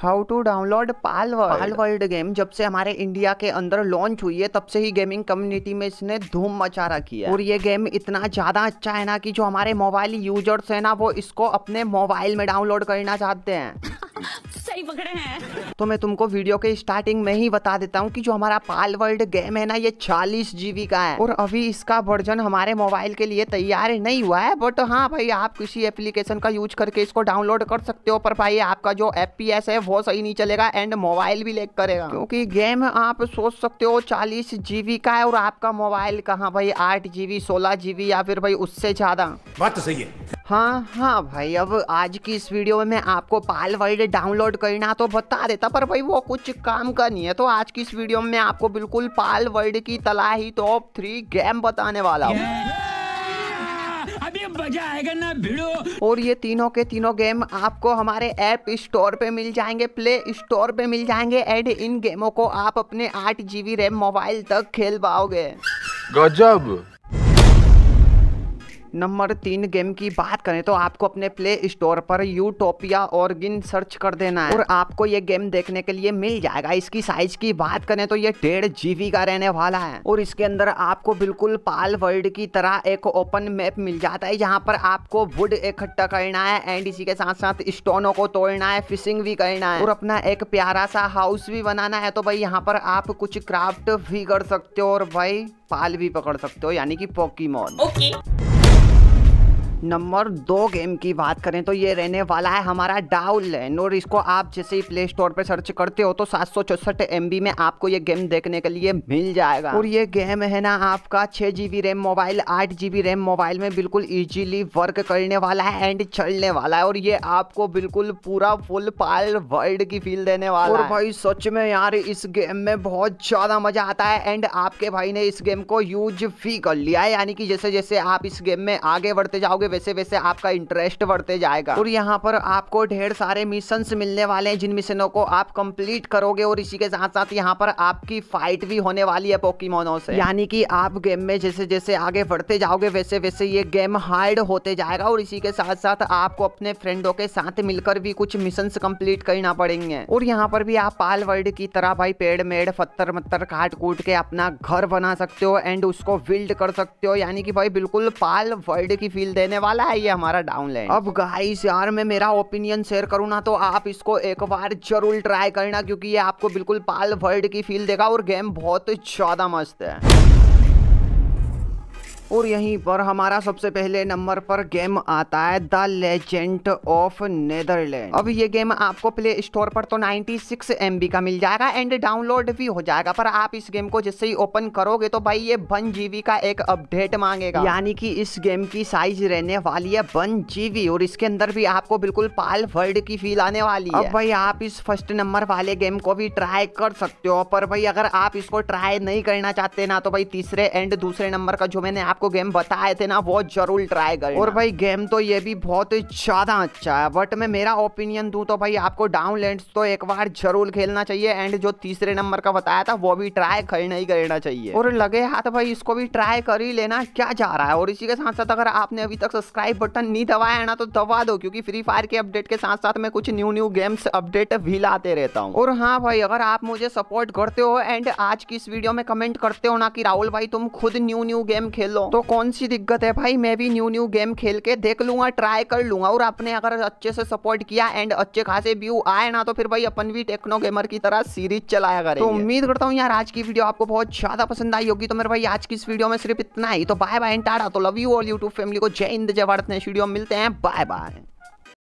How to download Palworld Palworld game जब से हमारे इंडिया के अंदर लॉन्च हुई है तब से ही गेमिंग कम्युनिटी में इसने धूम मचा रखी है। और ये गेम इतना ज़्यादा अच्छा है ना कि जो हमारे मोबाइल यूज़र्स है ना वो इसको अपने मोबाइल में डाउनलोड करना चाहते हैं। सही पकड़े हैं। तो मैं तुमको वीडियो के स्टार्टिंग में ही बता देता हूँ कि जो हमारा पाल वर्ल्ड गेम है ना ये 40 जीबी का है। और अभी इसका वर्जन हमारे मोबाइल के लिए तैयार नहीं हुआ है बट हाँ भाई आप किसी एप्लीकेशन का यूज़ करके इसको डाउनलोड कर सकते हो पर भाई आपका जो एफपीएस है वो सही नहीं चलेगा एंड मोबाइल भी लेक करेगा। क्योंकि गेम आप सोच सकते हो चालीस जीबी का है और आपका मोबाइल कहाँ भाई आठ जीबी सोलह जीबी या फिर भाई उससे ज़्यादा। बात तो सही है। हाँ हाँ भाई अब आज की इस वीडियो में मैं आपको पाल वर्ल्ड डाउनलोड करना तो बता देता पर भाई वो कुछ काम का नहीं है। तो आज की इस वीडियो में मैं आपको बिल्कुल पाल वर्ल्ड की तलाही टॉप थ्री गेम बताने वाला हूँ। अभी मज़ा आएगा ना भिड़ो। और ये तीनों के तीनों गेम आपको हमारे ऐप स्टोर पे मिल जाएँगे प्ले स्टोर पे मिल जाएँगे एंड इन गेमों को आप अपने आठ जीबी रैम मोबाइल तक खेल पाओगे गजब! नंबर तीन गेम की बात करें तो आपको अपने प्ले स्टोर पर यूटोपिया ऑर्गिन सर्च कर देना है। और आपको ये गेम देखने के लिए मिल जाएगा। इसकी साइज़ की बात करें तो ये डेढ़ जीबी का रहने वाला है। और इसके अंदर आपको बिल्कुल पाल वर्ल्ड की तरह एक ओपन मैप मिल जाता है। जहाँ पर आपको वुड इकट्ठा करना है एंड इसी के साथ साथ स्टोनों को तोड़ना है फिशिंग भी करना है। और अपना एक प्यारा सा हाउस भी बनाना है तो भाई यहाँ पर आप कुछ क्राफ्ट भी कर सकते हो और भाई पाल भी पकड़ सकते हो, यानी कि पोकीमोन ओके नंबर दो गेम की बात करें तो ये रहने वाला है हमारा डाउन लैंड और इसको आप जैसे ही प्ले स्टोर पे सर्च करते हो तो सात सौ चौसठ एम में आपको ये गेम देखने के लिए मिल जाएगा। और ये गेम है ना आपका छह जीबी रैम मोबाइल आठ जीबी रैम मोबाइल में बिल्कुल इजीली वर्क करने वाला है एंड चलने वाला है। और ये आपको बिल्कुल पूरा फुल पाल वर्ल्ड की फील देने वाला और भाई सच में यार इस गेम में बहुत ज़्यादा मज़ा आता है एंड आपके भाई ने इस गेम को यूज़ भी कर लिया है। यानी कि जैसे जैसे आप इस गेम में आगे बढ़ते जाओगे वैसे वैसे आपका इंटरेस्ट बढ़ते जाएगा। और यहाँ पर आपको ढेर सारे मिशन मिलने वाले हैं, जिन मिशनों को आप कंप्लीट करोगे और इसी के साथ साथ यहाँ पर आपकी फाइट भी होने वाली है पोकीमोनों से। यानी कि आप गेम में जैसे जैसे आगे बढ़ते जाओगे, वैसे वैसे ये गेम हार्ड होते जाएगा और इसी के साथ साथ आपको अपने फ्रेंडों के साथ मिलकर भी कुछ मिशन कंप्लीट करना पड़ेंगे। और यहाँ पर भी आप पाल वर्ल्ड की तरह भाई पेड़, मेड़, पत्थर मत्तर काट कूट के अपना घर बना सकते हो एंड उसको बिल्ड कर सकते हो। यानी कि भाई बिल्कुल पाल वर्ल्ड की फील देने वाला है ये हमारा डाउनलैंड। अब गाइस यार, मैं मेरा ओपिनियन शेयर करूँ ना तो आप इसको एक बार ज़रूर ट्राई करना क्योंकि ये आपको बिल्कुल पाल वर्ल्ड की फील देगा और गेम बहुत ज़्यादा मस्त है। और यहीं पर हमारा सबसे पहले नंबर पर गेम आता है द लेजेंड ऑफ़ नेदरलैंड। अब ये गेम आपको प्ले स्टोर पर तो 96 सिक्स का मिल जाएगा एंड डाउनलोड भी हो जाएगा पर आप इस गेम को जैसे ही ओपन करोगे तो भाई ये वन जीबी का एक अपडेट मांगेगा। यानी कि इस गेम की साइज़ रहने वाली है वन जीबी और इसके अंदर भी आपको बिल्कुल पाल वर्ल्ड की फील आने वाली है। अब भाई आप इस फ़र्स्ट नंबर वाले गेम को भी ट्राई कर सकते हो पर भाई अगर आप इसको ट्राई नहीं करना चाहते ना तो भाई तीसरे एंड दूसरे नंबर का जो मैंने आपको गेम बताए थे ना वो ज़रूर ट्राई कर और भाई गेम तो ये भी बहुत ज़्यादा अच्छा है। बट मैं मेरा ओपिनियन दूँ तो भाई आपको डाउनलैंड तो एक बार ज़रूर खेलना चाहिए। एंड जो तीसरे नंबर का बताया था वो भी ट्राई करना ही करना चाहिए। और लगे हाथ भाई इसको भी ट्राई कर ही लेना क्या जा रहा है? और इसी के साथ साथ अगर आपने अभी तक सब्सक्राइब बटन नहीं दबाया है ना तो दबा दो क्योंकि फ्री फायर के अपडेट के साथ साथ मैं कुछ न्यू न्यू गेम्स अपडेट भी लाते रहता हूँ। और हाँ भाई अगर आप मुझे सपोर्ट करते हो एंड आज की इस वीडियो में कमेंट करते हो ना कि राहुल भाई तुम खुद न्यू न्यू गेम खेलो। तो कौन सी दिक्कत है? भाई, मैं भी न्यू न्यू गेम खेल के देख लूँगा, ट्राई कर लूँगा। और आपने अगर अच्छे से सपोर्ट किया एंड अच्छे खासे व्यू आए ना तो फिर भाई अपन भी टेक्नो गेमर की तरह सीरीज़ चलाया करें तो उम्मीद करता हूँ यार, आज की वीडियो आपको बहुत ज़्यादा पसंद आई होगी। तो मेरे भाई, आज की इस वीडियो में सिर्फ़ इतना ही। तो बाय बाय टाटा। तो love you all YouTube family को। जय हिंद, जय भारत। नेक्स्ट वीडियो मिलते हैं। Bye bye